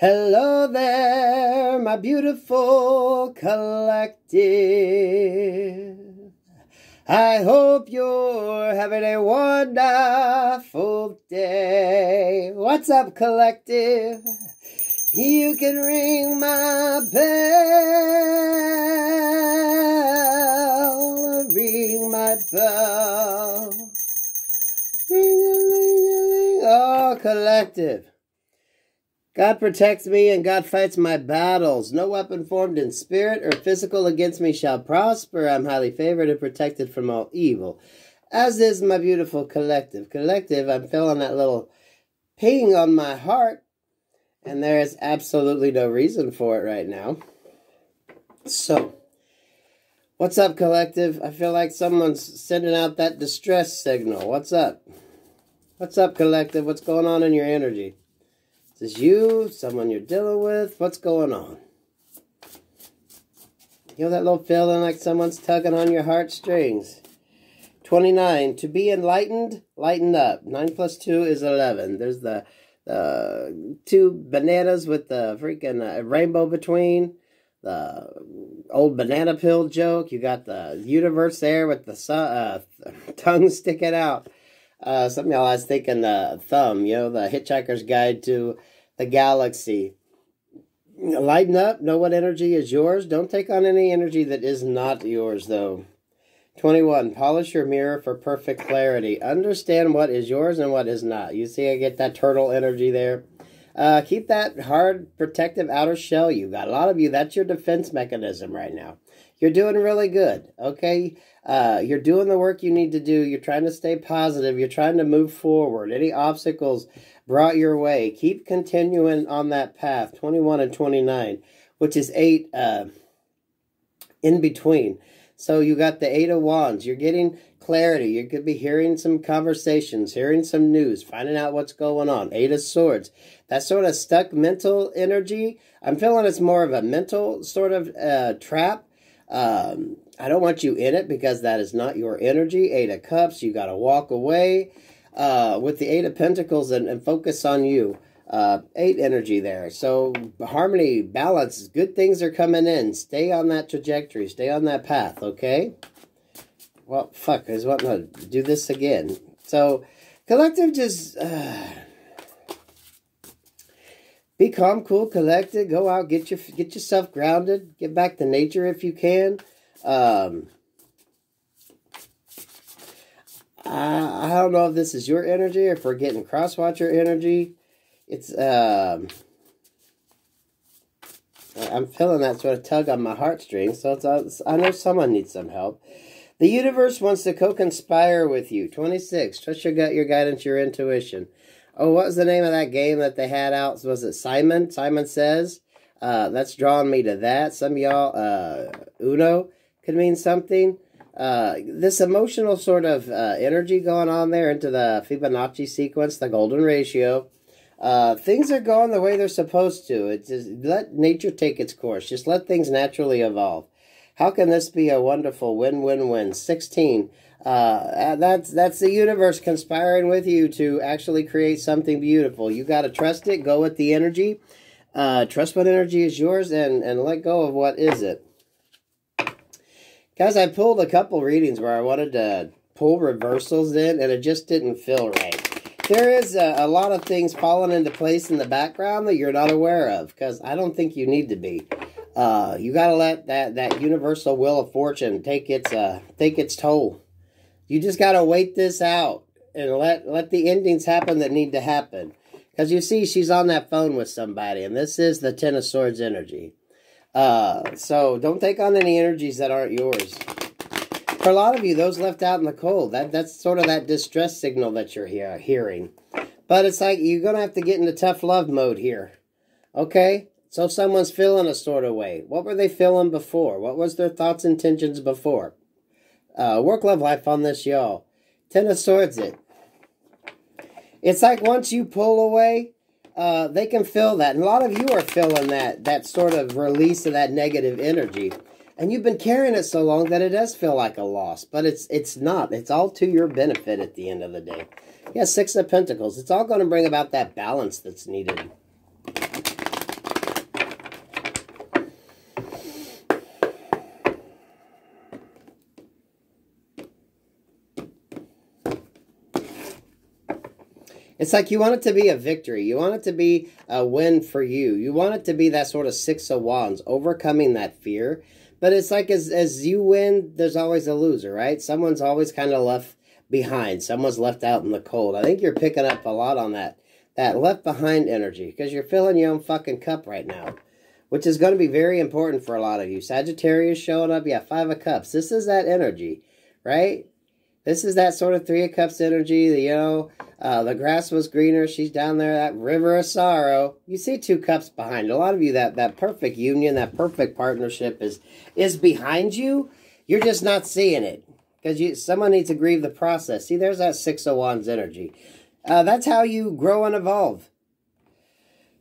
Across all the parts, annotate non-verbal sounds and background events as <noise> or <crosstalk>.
Hello there, my beautiful collective. I hope you're having a wonderful day. What's up, collective? You can ring my bell. Ring my bell. Ring a ling a. Oh, collective. God protects me and God fights my battles. No weapon formed in spirit or physical against me shall prosper. I'm highly favored and protected from all evil. As is my beautiful collective. Collective, I'm feeling that little ping on my heart, and there is absolutely no reason for it right now. So, what's up, collective? I feel like someone's sending out that distress signal. What's up? What's up, collective? What's going on in your energy? Is this you? Someone you're dealing with? What's going on? You know that little feeling like someone's tugging on your heartstrings? 29. To be enlightened, lighten up. 9 plus 2 is 11. There's the uh, two bananas with the freaking uh, rainbow between. The old banana pill joke. You got the universe there with the uh, <laughs> tongue sticking out. Uh, some of y'all I was thinking the thumb, you know, the Hitchhiker's Guide to the Galaxy. Lighten up, know what energy is yours. Don't take on any energy that is not yours, though. 21. Polish your mirror for perfect clarity. Understand what is yours and what is not. You see, I get that turtle energy there. Uh, keep that hard, protective outer shell you got. A lot of you, that's your defense mechanism right now. You're doing really good, okay? Uh, you're doing the work you need to do. You're trying to stay positive. You're trying to move forward. Any obstacles brought your way, keep continuing on that path. 21 and 29, which is eight uh, in between. So you got the Eight of Wands. You're getting clarity. You could be hearing some conversations, hearing some news, finding out what's going on. Eight of Swords. That sort of stuck mental energy. I'm feeling it's more of a mental sort of uh, trap. Um, I don't want you in it because that is not your energy. Eight of Cups. You got to walk away uh, with the Eight of Pentacles and, and focus on you. Uh, eight energy there. So harmony, balance, good things are coming in. Stay on that trajectory. Stay on that path, okay? Well, fuck, I just want to do this again. So, collective just... Uh, be calm, cool, collected. Go out, get your get yourself grounded. Get back to nature if you can. Um, I, I don't know if this is your energy or if we're getting crosswatcher energy. It's um, I'm feeling that sort of tug on my heartstrings, so it's, I know someone needs some help. The universe wants to co-conspire with you. 26. Trust your gut, your guidance, your intuition. Oh, what was the name of that game that they had out? Was it Simon? Simon Says? Uh, that's drawing me to that. Some y'all, uh, Uno could mean something. Uh, this emotional sort of uh, energy going on there into the Fibonacci sequence, the golden ratio. Uh, things are going the way they're supposed to. It's just let nature take its course. Just let things naturally evolve. How can this be a wonderful win-win-win? 16. Uh, that's that's the universe conspiring with you to actually create something beautiful. You got to trust it. Go with the energy. Uh, trust what energy is yours, and and let go of what is it. Guys, I pulled a couple readings where I wanted to pull reversals in, and it just didn't feel right. There is a, a lot of things falling into place in the background that you're not aware of, because I don't think you need to be. Uh, you got to let that, that universal wheel of fortune take its uh, take its toll. You just got to wait this out and let let the endings happen that need to happen. Because you see, she's on that phone with somebody, and this is the Ten of Swords energy. Uh, so don't take on any energies that aren't yours. For a lot of you, those left out in the cold, that that's sort of that distress signal that you're hear, hearing. But it's like you're going to have to get into tough love mode here. Okay? So if someone's feeling a sort of way. What were they feeling before? What was their thoughts, intentions before? Uh, work, love, life on this, y'all. Ten of Swords it. It's like once you pull away, uh, they can feel that. And a lot of you are feeling that, that sort of release of that negative energy. And you've been carrying it so long that it does feel like a loss. But it's it's not. It's all to your benefit at the end of the day. Yeah, Six of Pentacles. It's all going to bring about that balance that's needed. It's like you want it to be a victory. You want it to be a win for you. You want it to be that sort of six of wands, overcoming that fear. But it's like as as you win, there's always a loser, right? Someone's always kind of left behind. Someone's left out in the cold. I think you're picking up a lot on that that left behind energy because you're filling your own fucking cup right now, which is going to be very important for a lot of you. Sagittarius showing up, yeah, five of cups. This is that energy, right? This is that sort of three of cups energy. The, you know, uh, the grass was greener. She's down there, that river of sorrow. You see two cups behind. A lot of you, that that perfect union, that perfect partnership is is behind you. You're just not seeing it because you someone needs to grieve the process. See, there's that six of wands energy. Uh, that's how you grow and evolve.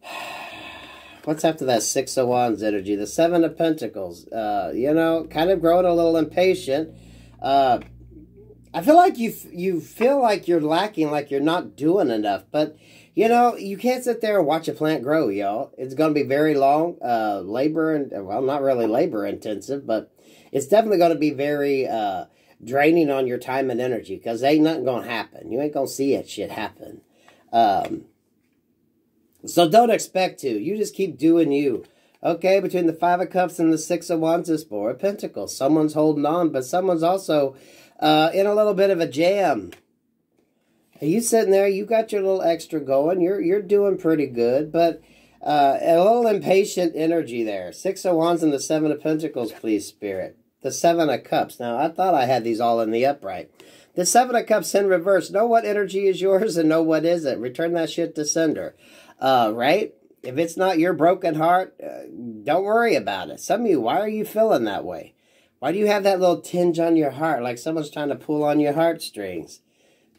<sighs> What's after that six of wands energy? The seven of pentacles. Uh, you know, kind of growing a little impatient. Uh, I feel like you you feel like you're lacking, like you're not doing enough. But you know, you can't sit there and watch a plant grow, y'all. It's going to be very long, uh, labor and well, not really labor intensive, but it's definitely going to be very uh, draining on your time and energy because ain't nothing going to happen. You ain't going to see it shit happen. Um, so don't expect to. You just keep doing you. Okay, between the Five of Cups and the Six of Wands is Four of Pentacles. Someone's holding on, but someone's also uh, in a little bit of a jam. Are you sitting there? You got your little extra going. You're you're doing pretty good, but uh, a little impatient energy there. Six of Wands and the Seven of Pentacles, please, Spirit. The Seven of Cups. Now, I thought I had these all in the upright. The Seven of Cups in reverse. Know what energy is yours and know what isn't. Return that shit to sender. Uh, right? If it's not your broken heart, uh, don't worry about it. Some of you, why are you feeling that way? Why do you have that little tinge on your heart, like someone's trying to pull on your heartstrings?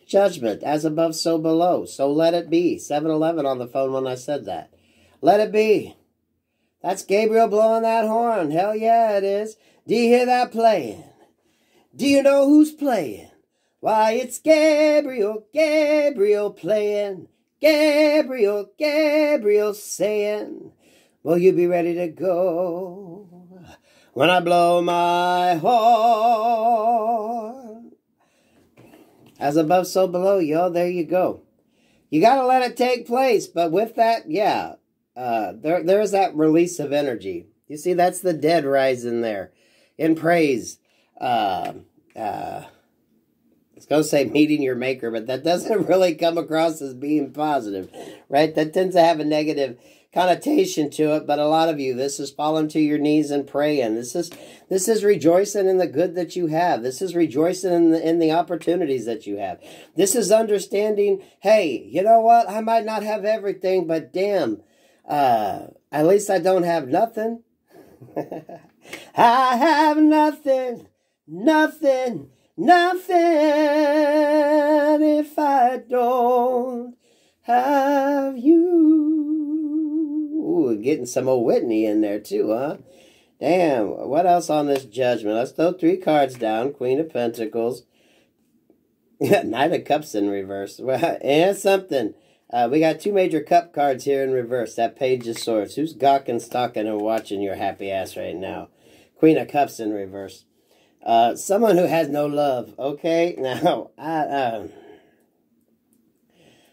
Judgment, as above, so below. So let it be. 7 Eleven on the phone when I said that. Let it be. That's Gabriel blowing that horn. Hell yeah, it is. Do you hear that playing? Do you know who's playing? Why, it's Gabriel, Gabriel playing. Gabriel, Gabriel saying, Will you be ready to go? When I blow my horn. As above, so below, yo. There you go. You got to let it take place. But with that, yeah, uh, there there's that release of energy. You see, that's the dead rising there in praise. Uh, uh, I was going to say meeting your maker, but that doesn't <laughs> really come across as being positive, right? That tends to have a negative connotation to it, but a lot of you, this is falling to your knees and praying. This is this is rejoicing in the good that you have. This is rejoicing in the in the opportunities that you have. This is understanding, hey, you know what? I might not have everything, but damn, uh, at least I don't have nothing. <laughs> I have nothing, nothing, nothing if I don't have you. Ooh, getting some old Whitney in there too, huh? Damn, what else on this judgment? Let's throw three cards down. Queen of Pentacles. <laughs> Knight of Cups in reverse. <laughs> and something. Uh, we got two major cup cards here in reverse. That page of swords. Who's gawking, stalking, and watching your happy ass right now? Queen of Cups in reverse. Uh, someone who has no love. Okay, <laughs> now I, um,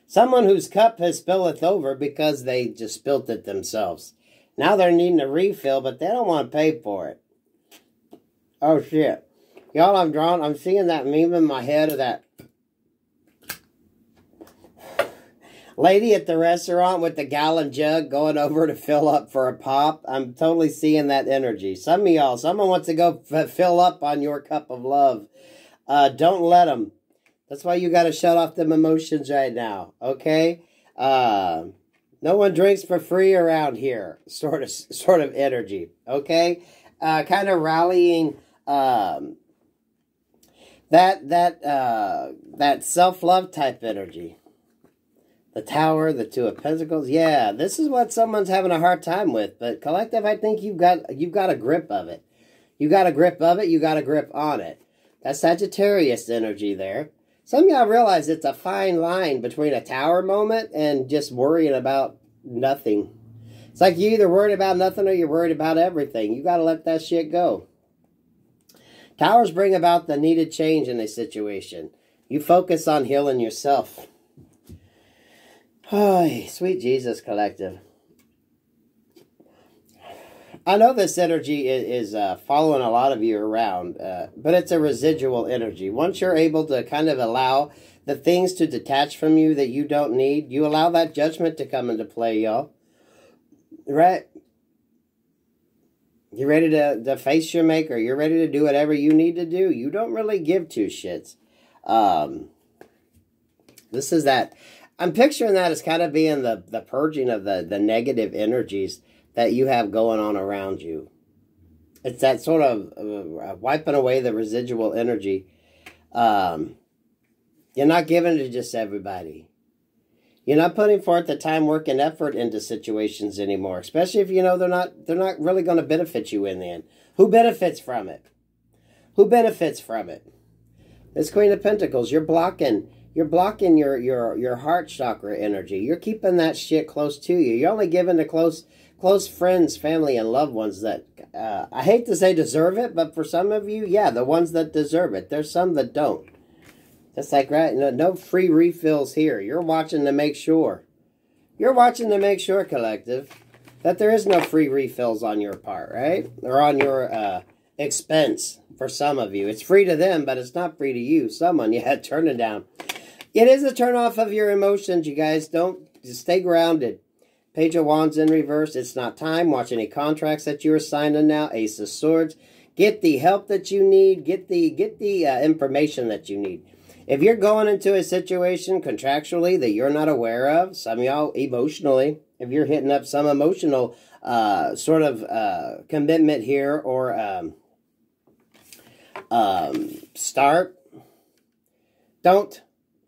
Someone whose cup has spilleth over because they just spilt it themselves. Now they're needing a refill, but they don't want to pay for it. Oh shit. Y'all, I'm drawing, I'm seeing that meme in my head of that lady at the restaurant with the gallon jug going over to fill up for a pop. I'm totally seeing that energy. Some of y'all, someone wants to go fill up on your cup of love. Uh, don't let them. That's why you got to shut off them emotions right now, okay? Uh, no one drinks for free around here, <laughs> sort of, sort of energy, okay? Uh, kind of rallying um, that that uh, that self love type energy. The Tower, the Two of Pentacles, yeah, this is what someone's having a hard time with. But collective, I think you've got you've got a grip of it. You got a grip of it. You got a grip on it. That Sagittarius energy there. Some of y'all realize it's a fine line between a tower moment and just worrying about nothing. It's like you either worried about nothing or you're worried about everything. You got to let that shit go. Towers bring about the needed change in a situation. You focus on healing yourself. Hi, <sighs> sweet Jesus collective. I know this energy is, is uh, following a lot of you around, uh, but it's a residual energy. Once you're able to kind of allow the things to detach from you that you don't need, you allow that judgment to come into play, y'all. Right? You're ready to, to face your maker. You're ready to do whatever you need to do. You don't really give two shits. Um, this is that. I'm picturing that as kind of being the, the purging of the, the negative energies that you have going on around you. It's that sort of uh, wiping away the residual energy. Um, you're not giving to just everybody. You're not putting forth the time, work, and effort into situations anymore, especially if you know they're not they're not really going to benefit you in the end. Who benefits from it? Who benefits from it? This Queen of Pentacles. You're blocking you're blocking your your your heart chakra energy. You're keeping that shit close to you. You're only giving to close close friends, family, and loved ones that uh, I hate to say deserve it, but for some of you, yeah, the ones that deserve it. There's some that don't. That's like right, no, no free refills here. You're watching to make sure. You're watching to make sure, collective, that there is no free refills on your part, right? Or on your uh, expense for some of you. It's free to them, but it's not free to you. Someone, <laughs> yeah, turn it down. It is a turn off of your emotions, you guys. Don't just stay grounded. Page of Wands in reverse. It's not time. Watch any contracts that you're signing now. Ace of Swords. Get the help that you need. Get the get the uh, information that you need. If you're going into a situation contractually that you're not aware of, some y'all emotionally, if you're hitting up some emotional uh, sort of uh, commitment here or um, um, start, don't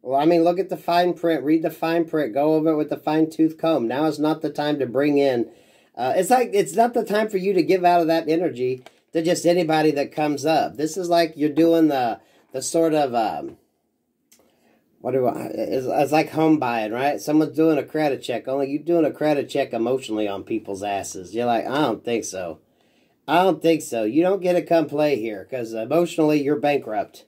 well, I mean, look at the fine print. Read the fine print. Go over it with the fine tooth comb. Now is not the time to bring in. Uh, it's like it's not the time for you to give out of that energy to just anybody that comes up. This is like you're doing the the sort of um, what do I? It's, it's like home buying, right? Someone's doing a credit check. Only you're doing a credit check emotionally on people's asses. You're like, I don't think so. I don't think so. You don't get to come play here because emotionally you're bankrupt.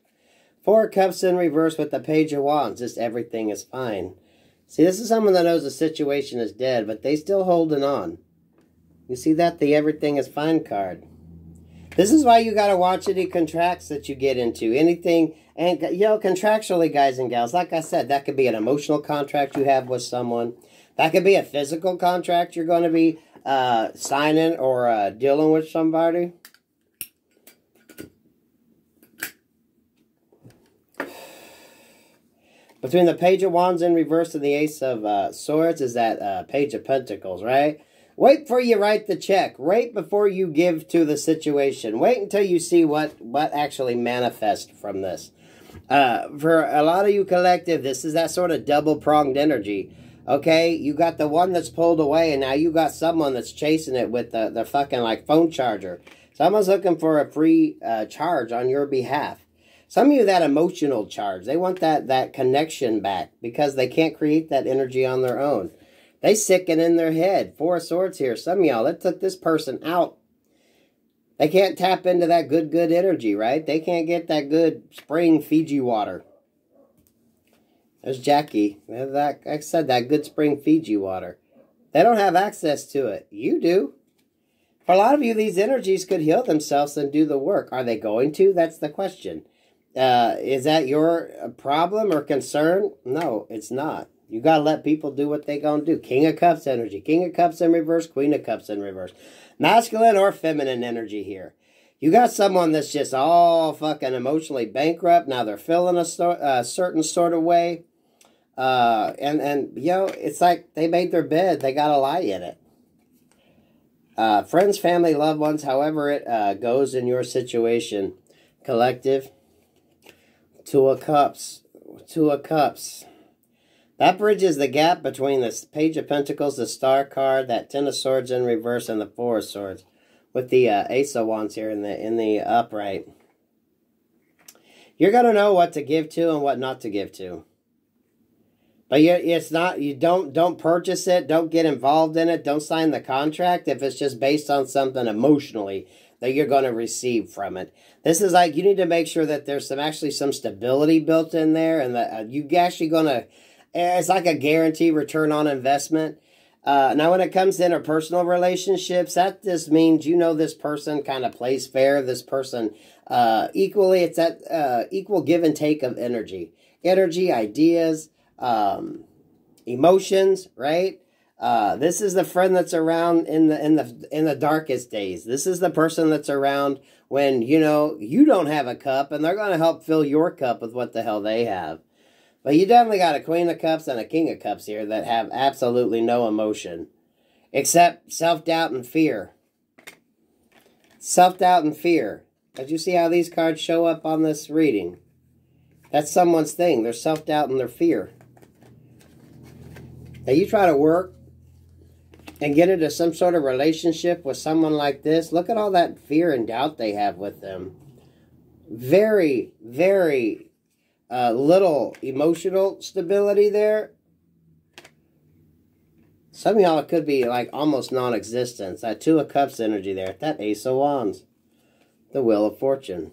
Four cups in reverse with the page of wands. Just everything is fine. See, this is someone that knows the situation is dead, but they still holding on. You see that? The everything is fine card. This is why you got to watch any contracts that you get into. Anything, and you know, contractually, guys and gals, like I said, that could be an emotional contract you have with someone. That could be a physical contract you're going to be uh, signing or uh, dealing with somebody. Between the Page of Wands in reverse and the Ace of uh, Swords is that uh, Page of Pentacles, right? Wait before you write the check. Wait before you give to the situation. Wait until you see what, what actually manifests from this. Uh, for a lot of you collective, this is that sort of double-pronged energy. Okay, you got the one that's pulled away, and now you got someone that's chasing it with the, the fucking, like, phone charger. Someone's looking for a free uh, charge on your behalf. Some of you that emotional charge, they want that that connection back because they can't create that energy on their own. They sicken in their head. Four of swords here. Some y'all, that took this person out. They can't tap into that good, good energy, right? They can't get that good spring Fiji water. There's Jackie. That, I said, that good spring Fiji water. They don't have access to it. You do. For a lot of you, these energies could heal themselves and do the work. Are they going to? That's the question. Uh, is that your problem or concern? No, it's not. You gotta let people do what they gonna do. King of Cups energy. King of Cups in reverse. Queen of Cups in reverse. Masculine or feminine energy here. You got someone that's just all fucking emotionally bankrupt. Now they're feeling a, a certain sort of way. Uh, and, and, you know, it's like they made their bed. They got a lie in it. Uh, friends, family, loved ones, however it uh, goes in your situation. Collective Two of Cups. Two of Cups. That bridges the gap between the Page of Pentacles, the Star card, that Ten of Swords in reverse, and the Four of Swords. With the uh, Ace of Wands here in the in the upright. You're gonna know what to give to and what not to give to. But you, it's not. You don't don't purchase it. Don't get involved in it. Don't sign the contract if it's just based on something emotionally that you're going to receive from it. This is like you need to make sure that there's some actually some stability built in there, and that uh, you actually going to it's like a guarantee return on investment. Uh, now, when it comes to interpersonal relationships, that just means you know this person kind of plays fair. This person uh, equally, it's that uh, equal give and take of energy, energy, ideas, um, emotions, right? Uh, this is the friend that's around in the in the in the darkest days. This is the person that's around when you know you don't have a cup, and they're going to help fill your cup with what the hell they have. But you definitely got a Queen of Cups and a King of Cups here that have absolutely no emotion, except self doubt and fear. Self doubt and fear. Did you see how these cards show up on this reading? That's someone's thing. Their self doubt and their fear. Now you try to work and get into some sort of relationship with someone like this, look at all that fear and doubt they have with them. Very, very uh, little emotional stability there. Some of y'all could be like almost non existence. That Two of Cups energy there. That Ace of Wands. The Wheel of Fortune.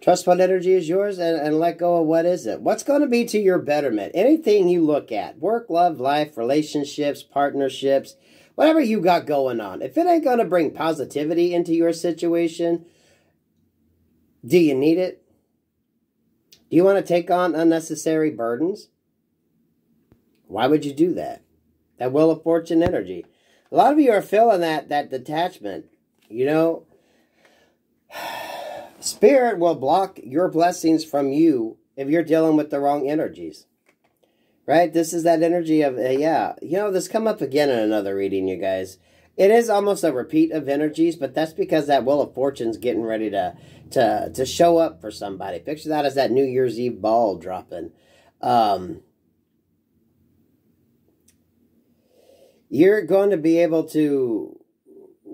Trust what energy is yours and, and let go of what isn't. What's going to be to your betterment? Anything you look at work, love, life, relationships, partnerships, whatever you got going on. If it ain't going to bring positivity into your situation, do you need it? Do you want to take on unnecessary burdens? Why would you do that? That wheel of Fortune energy. A lot of you are feeling that that detachment. You know, Spirit will block your blessings from you if you're dealing with the wrong energies. Right? This is that energy of, uh, yeah, you know, this come up again in another reading, you guys. It is almost a repeat of energies, but that's because that Wheel of Fortune's getting ready to, to, to show up for somebody. Picture that as that New Year's Eve ball dropping. Um, you're going to be able to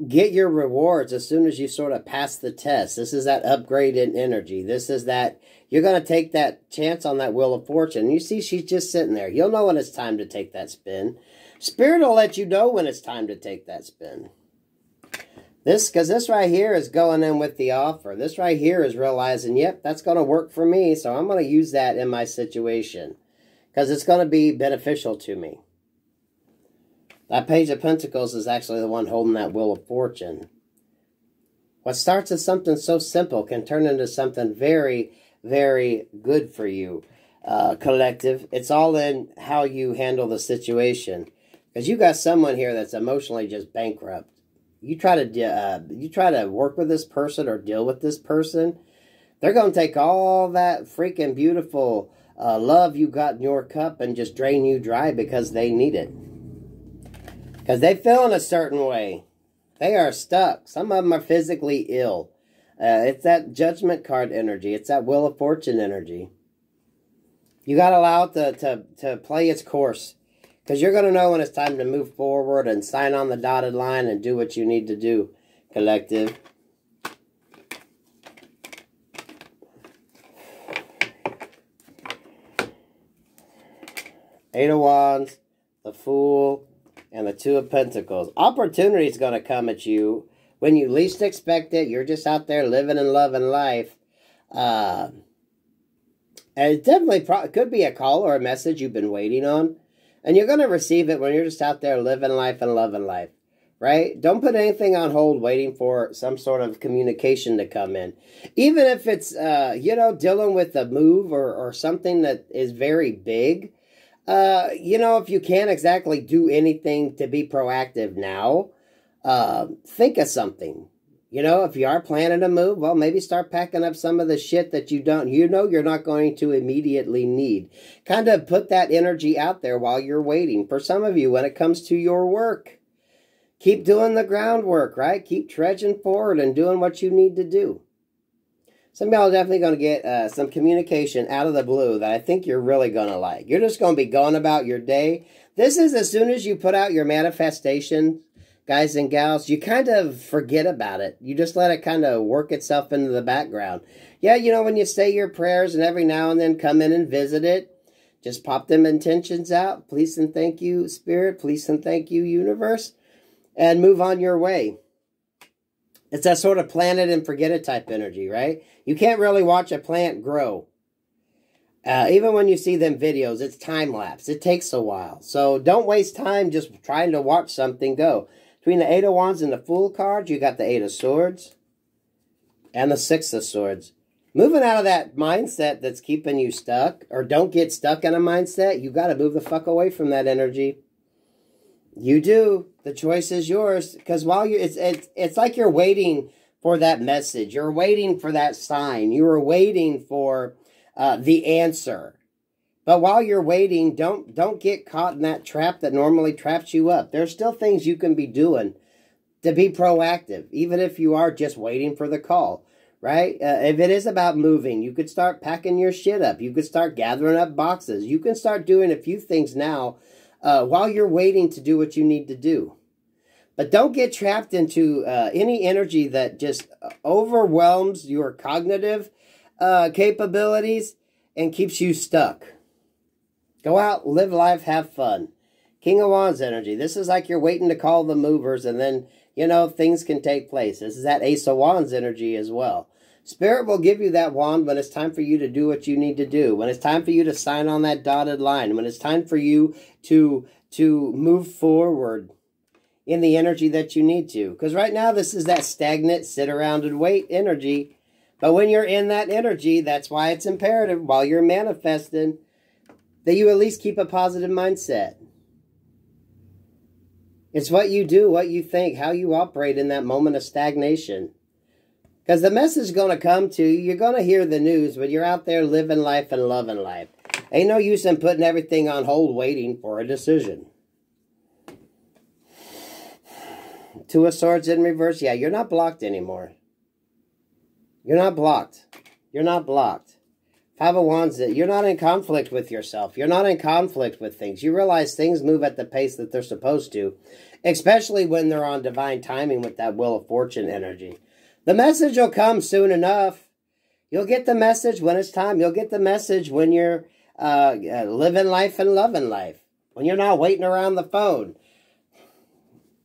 get your rewards as soon as you sort of pass the test. This is that upgrade in energy. This is that you're going to take that chance on that wheel of fortune. You see, she's just sitting there. You'll know when it's time to take that spin. Spirit will let you know when it's time to take that spin. This, because this right here is going in with the offer. This right here is realizing, yep, that's going to work for me. So I'm going to use that in my situation because it's going to be beneficial to me. That Page of Pentacles is actually the one holding that Wheel of Fortune. What starts as something so simple can turn into something very, very good for you, uh, collective. It's all in how you handle the situation. Because you got someone here that's emotionally just bankrupt. You try to uh, you try to work with this person or deal with this person, they're going to take all that freaking beautiful uh, love you got in your cup and just drain you dry because they need it. Because they feel in a certain way. They are stuck. Some of them are physically ill. Uh, it's that judgment card energy. It's that wheel of Fortune energy. You got to allow it to, to, to play its course. Because you're going to know when it's time to move forward and sign on the dotted line and do what you need to do, collective. Eight of Wands, the Fool, and the Two of Pentacles. Opportunity is going to come at you when you least expect it. You're just out there living and loving life. Uh, and it definitely could be a call or a message you've been waiting on. And you're going to receive it when you're just out there living life and loving life. Right? Don't put anything on hold waiting for some sort of communication to come in. Even if it's, uh, you know, dealing with a move or, or something that is very big uh, you know, if you can't exactly do anything to be proactive now, uh, think of something. You know, if you are planning to move, well, maybe start packing up some of the shit that you don't, you know, you're not going to immediately need. Kind of put that energy out there while you're waiting. For some of you, when it comes to your work, keep doing the groundwork, right? Keep trudging forward and doing what you need to do some y'all are definitely going to get uh, some communication out of the blue that I think you're really going to like. You're just going to be going about your day. This is as soon as you put out your manifestation, guys and gals, you kind of forget about it. You just let it kind of work itself into the background. Yeah, you know, when you say your prayers and every now and then come in and visit it, just pop them intentions out. Please and thank you, Spirit. Please and thank you, Universe. And move on your way. It's that sort of planet and forget it type energy, right? You can't really watch a plant grow. Uh, even when you see them videos, it's time lapse. It takes a while. So don't waste time just trying to watch something go. Between the Eight of Wands and the Fool card, you got the Eight of Swords and the Six of Swords. Moving out of that mindset that's keeping you stuck, or don't get stuck in a mindset, you got to move the fuck away from that energy. You do. The choice is yours. Because while you, it's it's it's like you're waiting for that message. You're waiting for that sign. You are waiting for uh, the answer. But while you're waiting, don't don't get caught in that trap that normally traps you up. There's still things you can be doing to be proactive, even if you are just waiting for the call. Right? Uh, if it is about moving, you could start packing your shit up. You could start gathering up boxes. You can start doing a few things now uh, while you're waiting to do what you need to do. But don't get trapped into uh, any energy that just overwhelms your cognitive uh, capabilities and keeps you stuck. Go out, live life, have fun. King of Wands energy. This is like you're waiting to call the movers and then, you know, things can take place. This is that Ace of Wands energy as well. Spirit will give you that wand when it's time for you to do what you need to do. When it's time for you to sign on that dotted line. When it's time for you to to move forward in the energy that you need to. Because right now this is that stagnant, sit around and wait energy. But when you're in that energy, that's why it's imperative while you're manifesting that you at least keep a positive mindset. It's what you do, what you think, how you operate in that moment of stagnation. Because the message is going to come to you. You're going to hear the news, but you're out there living life and loving life. Ain't no use in putting everything on hold waiting for a decision. Two of Swords in reverse. Yeah, you're not blocked anymore. You're not blocked. You're not blocked. Five of Wands, you're not in conflict with yourself. You're not in conflict with things. You realize things move at the pace that they're supposed to, especially when they're on divine timing with that Wheel of Fortune energy. The message will come soon enough. You'll get the message when it's time. You'll get the message when you're uh, uh, living life and loving life. When you're not waiting around the phone.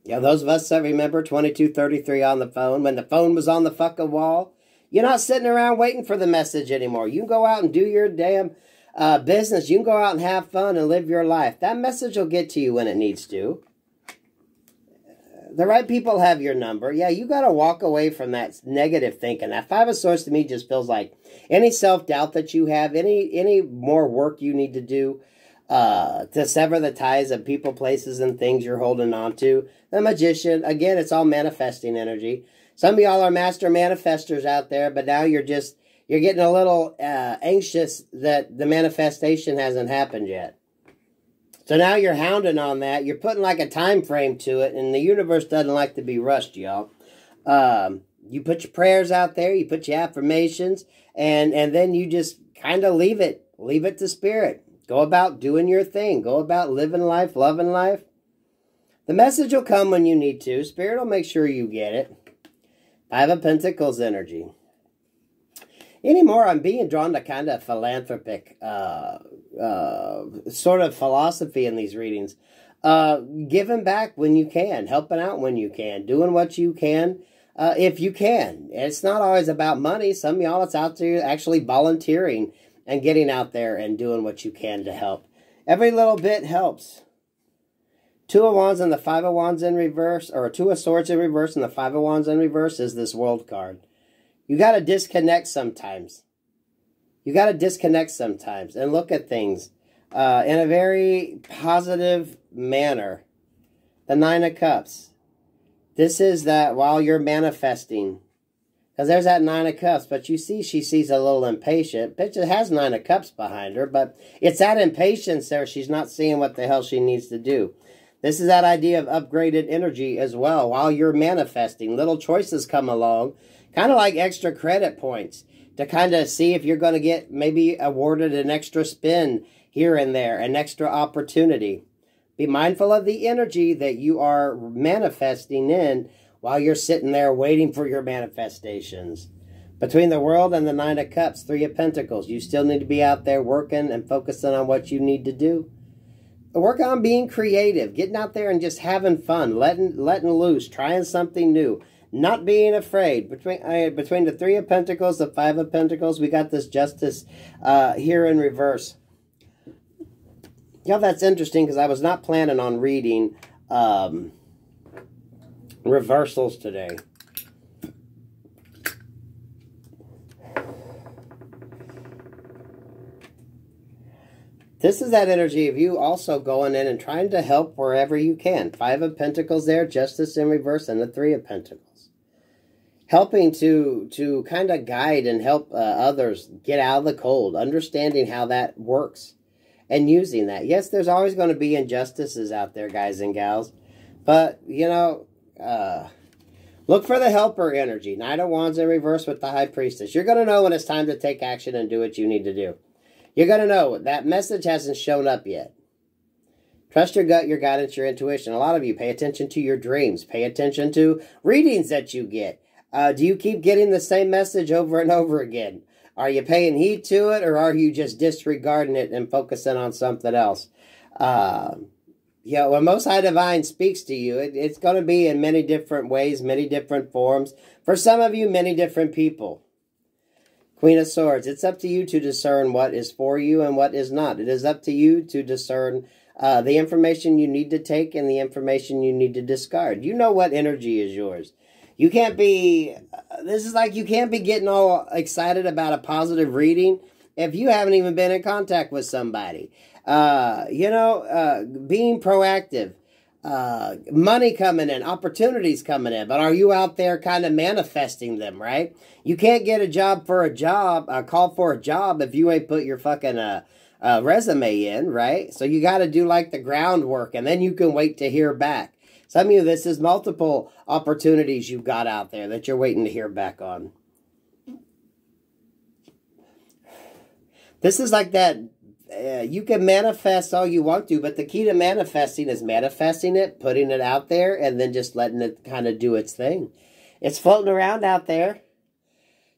You know, those of us that remember 2233 on the phone, when the phone was on the fucking wall, you're not sitting around waiting for the message anymore. You can go out and do your damn uh, business. You can go out and have fun and live your life. That message will get to you when it needs to the right people have your number. Yeah, you got to walk away from that negative thinking. That five of swords to me just feels like any self doubt that you have, any any more work you need to do uh, to sever the ties of people, places, and things you're holding on to. The magician, again, it's all manifesting energy. Some of y'all are master manifestors out there, but now you're just you're getting a little uh, anxious that the manifestation hasn't happened yet. So now you're hounding on that. You're putting like a time frame to it, and the universe doesn't like to be rushed, y'all. Um, you put your prayers out there, you put your affirmations, and and then you just kind of leave it, leave it to spirit. Go about doing your thing. Go about living life, loving life. The message will come when you need to. Spirit will make sure you get it. Five of Pentacles energy anymore i'm being drawn to kind of philanthropic uh, uh, sort of philosophy in these readings. Uh, giving back when you can helping out when you can doing what you can uh, if you can. It's not always about money. Some y'all it's out there actually volunteering and getting out there and doing what you can to help. Every little bit helps. Two of Wands and the Five of Wands in reverse, or Two of Swords in reverse and the Five of Wands in reverse is this World card. You got to disconnect sometimes. You got to disconnect sometimes and look at things uh, in a very positive manner. The Nine of Cups. This is that while you're manifesting, because there's that Nine of Cups, but you see she sees a little impatient. Bitch, it has Nine of Cups behind her, but it's that impatience there. She's not seeing what the hell she needs to do. This is that idea of upgraded energy as well. While you're manifesting, little choices come along kind of like extra credit points to kind of see if you're going to get maybe awarded an extra spin here and there, an extra opportunity. Be mindful of the energy that you are manifesting in while you're sitting there waiting for your manifestations. Between the world and the Nine of Cups, Three of Pentacles, you still need to be out there working and focusing on what you need to do. Work on being creative, getting out there and just having fun, letting letting loose, trying something new not being afraid. Between uh, between the Three of Pentacles, the Five of Pentacles, we got this Justice uh, here in reverse. Yeah, that's interesting because I was not planning on reading um, reversals today. This is that energy of you also going in and trying to help wherever you can. Five of Pentacles there, Justice in reverse, and the Three of Pentacles. Helping to to kind of guide and help uh, others get out of the cold, understanding how that works, and using that. Yes, there's always going to be injustices out there, guys and gals, but you know, uh, look for the helper energy. Knight of Wands in reverse with the High Priestess. You're going to know when it's time to take action and do what you need to do. You're going to know that message hasn't shown up yet. Trust your gut, your guidance, your intuition. A lot of you pay attention to your dreams. Pay attention to readings that you get. Uh, do you keep getting the same message over and over again? Are you paying heed to it or are you just disregarding it and focusing on something else? Uh, when Most High Divine speaks to you, it, it's going to be in many different ways, many different forms. For some of you, many different people. Queen of Swords, it's up to you to discern what is for you and what is not. It is up to you to discern uh, the information you need to take and the information you need to discard. You know what energy is yours. You can't be, uh, this is like you can't be getting all excited about a positive reading if you haven't even been in contact with somebody. Uh, you know, uh, being proactive uh, money coming in, opportunities coming in, but are you out there kind of manifesting them, right? You can't get a job for a job, a call for a job if you ain't put your fucking uh, uh resume in, right? So you got to do like the groundwork and then you can wait to hear back. Some of you, this is multiple opportunities you've got out there that you're waiting to hear back on. This is like that uh, you can manifest all you want to, but the key to manifesting is manifesting it, putting it out there, and then just letting it kind of do its thing. It's floating around out there.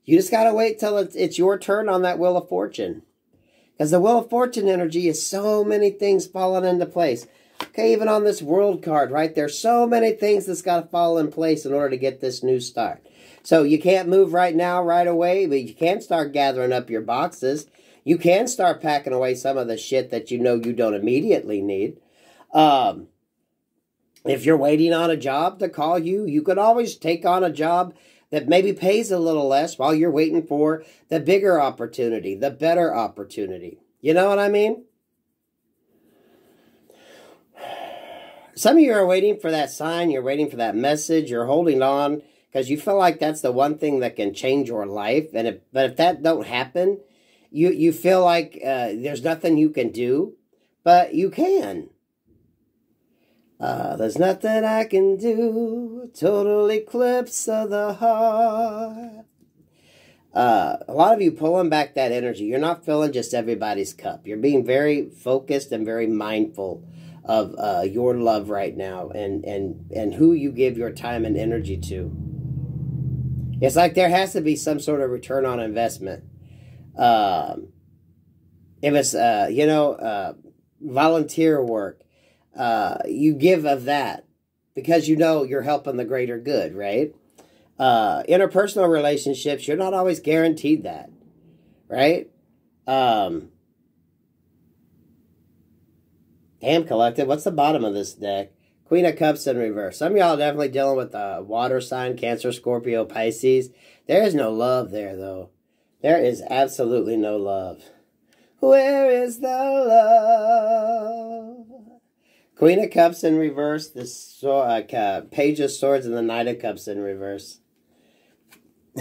You just got to wait till it's, it's your turn on that Wheel of Fortune. Because the Wheel of Fortune energy is so many things falling into place. Okay, even on this world card, right? There's so many things that's got to fall in place in order to get this new start. So you can't move right now, right away, but you can start gathering up your boxes. You can start packing away some of the shit that you know you don't immediately need. Um, if you're waiting on a job to call you, you could always take on a job that maybe pays a little less while you're waiting for the bigger opportunity, the better opportunity. You know what I mean? Some of you are waiting for that sign, you're waiting for that message, you're holding on because you feel like that's the one thing that can change your life. And if, but if that don't happen, you you feel like uh, there's nothing you can do, but you can. Uh, there's nothing I can do. Total eclipse of the heart. Uh, a lot of you pulling back that energy. You're not filling just everybody's cup. You're being very focused and very mindful of uh, your love right now and, and, and who you give your time and energy to. It's like there has to be some sort of return on investment. Um, if it's, uh, you know, uh, volunteer work, uh, you give of that because you know you're helping the greater good, right? Uh, interpersonal relationships, you're not always guaranteed that, right? Um, damn, Collective, what's the bottom of this deck? Queen of Cups in reverse. Some of y'all definitely dealing with the water sign, Cancer, Scorpio, Pisces. There is no love there, though. There is absolutely no love. Where is the love? Queen of Cups in reverse, the so, uh, Page of Swords, and the Knight of Cups in reverse. <laughs>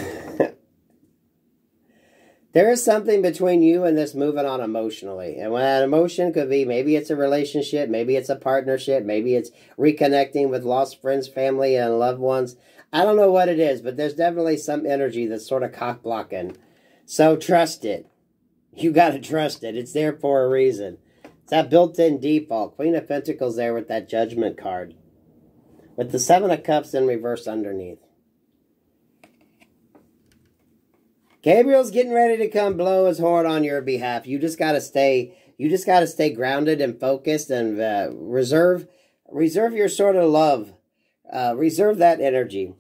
there is something between you and this moving on emotionally. And when that emotion could be maybe it's a relationship, maybe it's a partnership, maybe it's reconnecting with lost friends, family, and loved ones. I don't know what it is, but there's definitely some energy that's sort of cock blocking so trust it. You got to trust it. It's there for a reason. It's that built-in default. Queen of Pentacles there with that Judgment card. With the Seven of Cups in reverse underneath. Gabriel's getting ready to come blow his horn on your behalf. You just got to stay you just got to stay grounded and focused and uh, reserve reserve your sort of love. Uh, reserve that energy.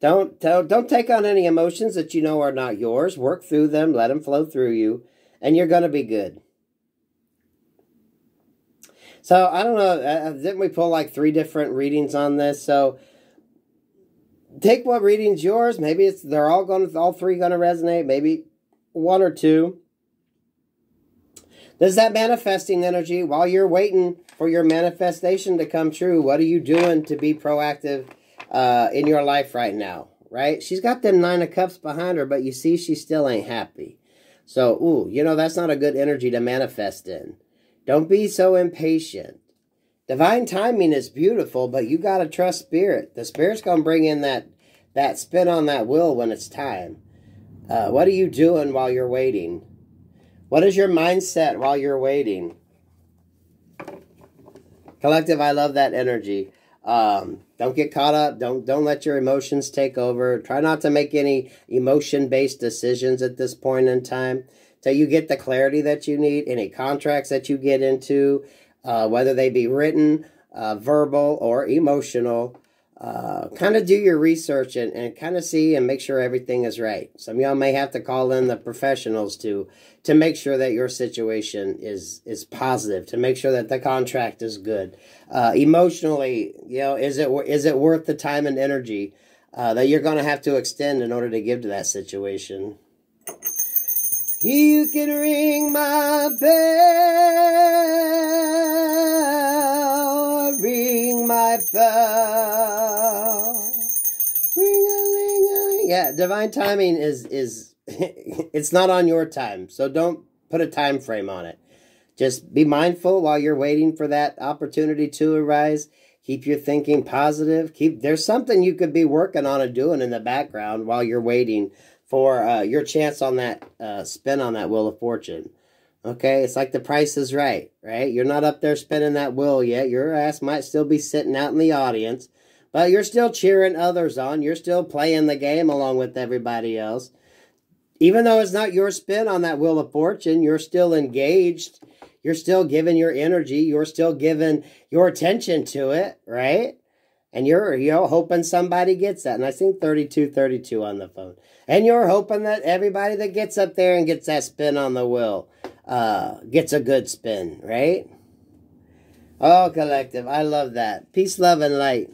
Don't, don't don't take on any emotions that you know are not yours. Work through them, let them flow through you, and you're going to be good. So I don't know. Uh, uh, didn't we pull like three different readings on this? So take what reading's yours. Maybe it's they're all going to all three going to resonate. Maybe one or two. Does that manifesting energy while you're waiting for your manifestation to come true? What are you doing to be proactive uh, in your life right now? Right? She's got them nine of cups behind her, but you see, she still ain't happy. So, ooh, you know, that's not a good energy to manifest in. Don't be so impatient. Divine timing is beautiful, but you got to trust spirit. The spirit's going to bring in that, that spin on that wheel when it's time. Uh, what are you doing while you're waiting? What is your mindset while you're waiting? Collective, I love that energy. Um, don't get caught up. Don't don't let your emotions take over. Try not to make any emotion based decisions at this point in time till you get the clarity that you need. Any contracts that you get into, uh, whether they be written, uh, verbal, or emotional, uh, kind of do your research and, and kind of see and make sure everything is right. Some y'all may have to call in the professionals to to make sure that your situation is is positive, to make sure that the contract is good. Uh, emotionally, you know, is it is it worth the time and energy uh, that you're going to have to extend in order to give to that situation? You can ring my bell, ring my bell, ring a ling a Yeah, divine timing is is <laughs> it's not on your time, so don't put a time frame on it. Just be mindful while you're waiting for that opportunity to arise. Keep your thinking positive. Keep there's something you could be working on and doing in the background while you're waiting for uh, your chance on that uh, spin on that wheel of fortune. Okay, it's like the price is right, right? You're not up there spinning that wheel yet. Your ass might still be sitting out in the audience, but you're still cheering others on. You're still playing the game along with everybody else. Even though it's not your spin on that wheel of fortune, you're still engaged. You're still giving your energy. You're still giving your attention to it, right? And you're, you know, hoping somebody gets that. And I think 3232 on the phone. And you're hoping that everybody that gets up there and gets that spin on the wheel uh, gets a good spin, right? Oh, collective. I love that. Peace, love, and light.